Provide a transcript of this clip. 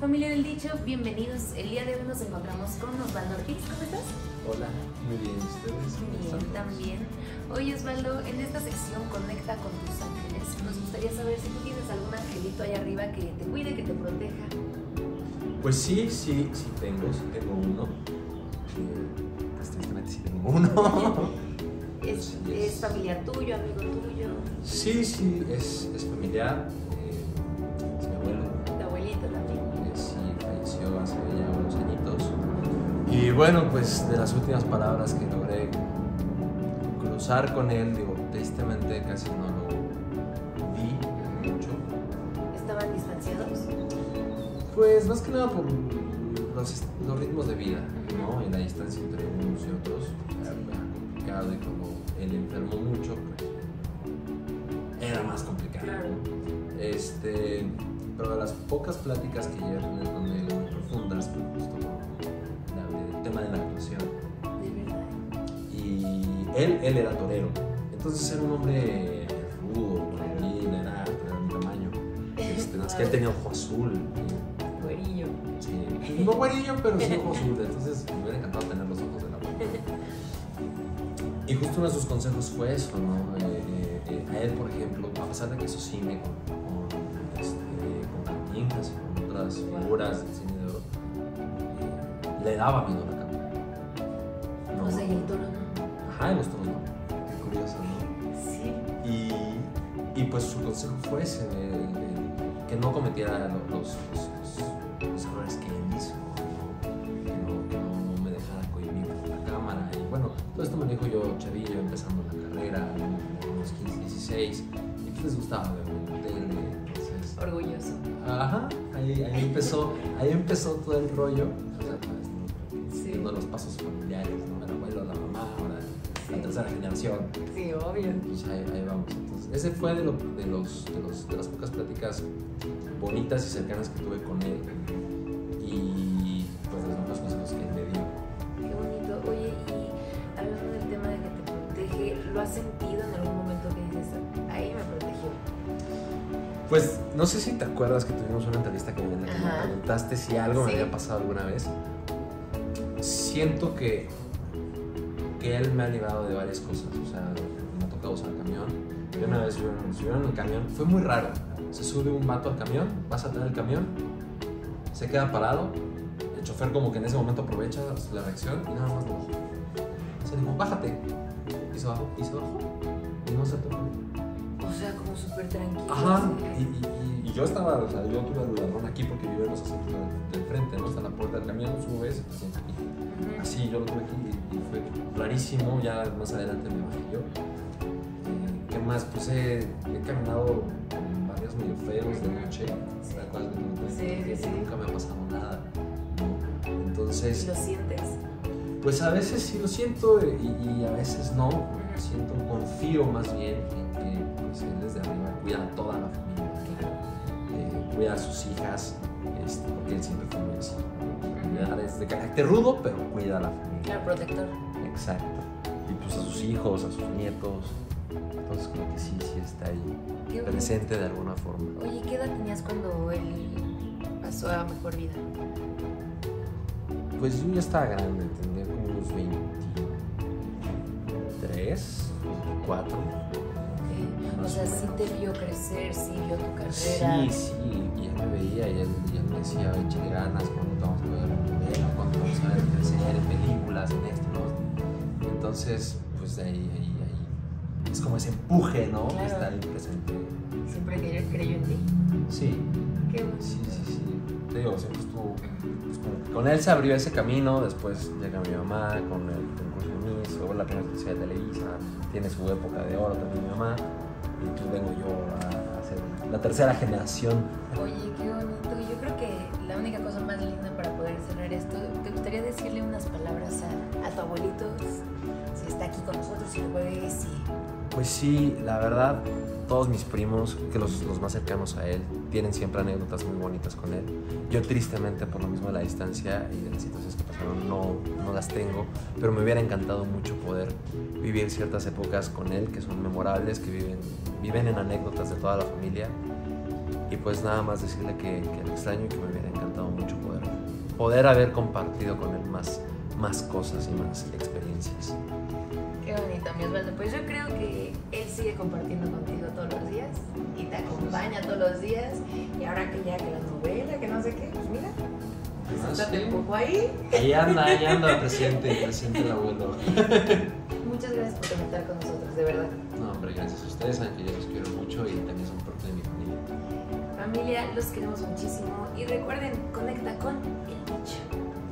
Familia del Dicho, bienvenidos. El día de hoy nos encontramos con Osvaldo Ortiz. ¿Cómo estás? Hola, muy bien, ¿ustedes? ¿Cómo Bien, están? también. Oye, Osvaldo, en esta sección Conecta con tus ángeles, nos gustaría saber si tú tienes algún angelito allá arriba que te cuide, que te proteja. Pues sí, sí, sí tengo, sí tengo uno. Eh, pues tristemente sí tengo uno. ¿Es, es. familiar tuyo, amigo tuyo, Sí, sí, es, es familiar. Bueno, pues de las últimas palabras que logré cruzar con él, digo, tristemente casi no lo vi mucho. ¿Estaban distanciados? Pues más que nada por los, los ritmos de vida, ¿no? Y la distancia entre unos y otros era, complicado y como él enfermó mucho, pues era más complicado. Claro. Este, pero de las pocas pláticas que llegué a tener con él muy profundas, pues justo tema de la actuación. Y él, él era torero, entonces era un hombre rudo, bien, era era mi tamaño. Este, más que él tenía ojo azul. Güerillo. Sí, no güerillo, pero sí ojo azul, entonces me hubiera encantado tener los ojos de la abuela. Y justo uno de sus consejos fue eso, ¿no? Eh, eh, a él, por ejemplo, a pesar de que hizo cine con, con, este, con y con otras figuras del cine de oro, eh, le daba miedo a la. O sea, y el toro no. Ajá, los toros no. Qué curioso, ¿no? Sí. Y, y pues su consejo fue ese, el- el- que no cometiera lo- los, los, los- los errores que él hizo, ¿no? que, no, que no me dejara cohibir por la cámara. Y bueno, todo esto me dijo yo chavillo, empezando la carrera, ¿no? unos 15, 16, y pues les gustaba ver tele, entonces... Orgulloso. Ajá, ahí, ahí, empezó, ahí empezó todo el rollo, o sea, pues, ¿no? Sí. los pasos familiares, ¿no? La tercera generación. Sí, obvio. Pues ahí, ahí vamos. Entonces, ese fue de, lo- de los, de, los, de las pocas pláticas bonitas y cercanas que tuve con él. Y pues de los buenos consejos que él me dio. Qué bonito. Oye, y hablando del tema de que te protege, ¿lo has sentido en algún momento que dices, ahí me protegió? Pues no sé si te acuerdas que tuvimos una entrevista que en la que me preguntaste si algo Sí. me había pasado alguna vez. Siento que, que él me ha librado de varias cosas. O sea, me ha tocado usar camión. Yo una vez subieron, en el camión, fue muy raro. Se sube un vato al camión, vas a tener el camión, se queda parado. El chofer, como que en ese momento aprovecha la reacción y nada más lo bajó. Se dijo, bájate. Y se bajó, y se bajó. Y no se tocó. O sea, como súper tranquilo. Ajá, y, y- y- y yo estaba, o sea, yo tuve el ladrón aquí porque vive en los asientos del, la puerta del camión, subes. Ujú. Así yo lo tuve aquí y, fue rarísimo, ya más adelante me bajé yo. Eh, ¿Qué más? Pues he, he caminado con barrios medio feos de noche. Sí, sí, sí. Nunca me ha pasado nada. Entonces, ¿Lo sientes? pues a veces sí lo siento y, y a veces no. Siento, confío más bien en que pues, él desde arriba cuida a toda la familia eh, cuida a sus hijas, este, porque él siempre fue muy así. Carácter rudo, pero cuida a la familia. Claro, protector. Exacto. Y pues a sus hijos, a sus nietos. Entonces como que sí, sí está ahí presente de alguna forma. Oye, ¿qué edad tenías cuando él pasó a mejor vida? Pues yo ya estaba grande, tendría como unos 23, 4. Ok. O Más sea, o sí te vio crecer, sí vio tu carrera. Sí, sí, y él me veía y él, y él me decía, échale ganas cuando vamos a ver crecer en películas, en esto, ¿no? Entonces, pues ahí, ahí, ahí, es como ese empuje, ¿no? Que Claro. está ahí presente. Siempre que creyó en ti. Sí, Qué bueno. sí, sí, sí. Te digo, siempre estuvo, pues, como que con él se abrió ese camino, después llega mi mamá con el concurso de Miss, luego la primera especie de Televisa, tiene su época de oro también mi mamá, y pues vengo yo a, ser la tercera generación. Oye, qué bonito. Yo creo que la única cosa más linda ¿te gustaría decirle unas palabras a, a tu abuelito? Si está aquí con nosotros, si lo puedes, si... Pues sí, la verdad, todos mis primos, que los, los más cercanos a él, tienen siempre anécdotas muy bonitas con él. Yo tristemente, por lo mismo de la distancia y de las situaciones que pasaron, no, no las tengo, pero me hubiera encantado mucho poder vivir ciertas épocas con él que son memorables, que viven, viven en anécdotas de toda la familia. Y pues nada más decirle que, que lo extraño y que me hubiera encantado mucho poder, haber compartido con él más, más cosas y más experiencias. Qué bonito, mi Osvaldo. Pues yo creo que él sigue compartiendo contigo todos los días y te acompaña todos los días. Y ahora que ya que la novela, que no sé qué, pues mira, Ah, siéntate sí. un poco ahí. Ahí anda, ahí anda presente, presente el abuelo. Muchas gracias por conectar con nosotros, de verdad. No, hombre, gracias a ustedes, saben que yo los quiero mucho y también son parte de mi familia. Los queremos muchísimo y recuerden, conecta con el bicho.